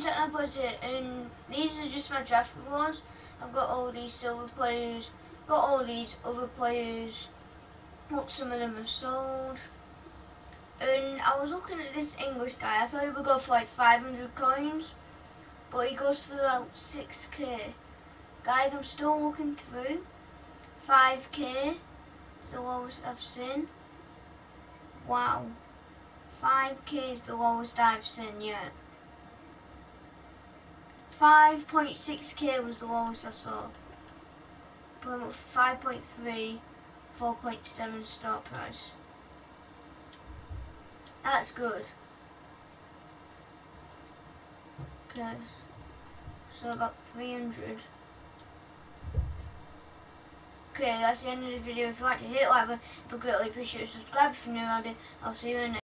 second, I put it, and these are just my draft rewards. I've got all these silver players, got all these other players, what some of them have sold. And I was looking at this English guy, I thought he would go for like 500 coins, but he goes for about 6k. Guys, I'm still looking through. 5k is the lowest I've seen. Wow. 5k is the lowest I've seen yet. 5.6k was the lowest I saw. 5.3, 4.7 start price. That's good. Okay. So about 300. Okay, that's the end of the video. If you like to hit like button, I'd greatly appreciate it. Subscribe if you're new around it. I'll see you in the next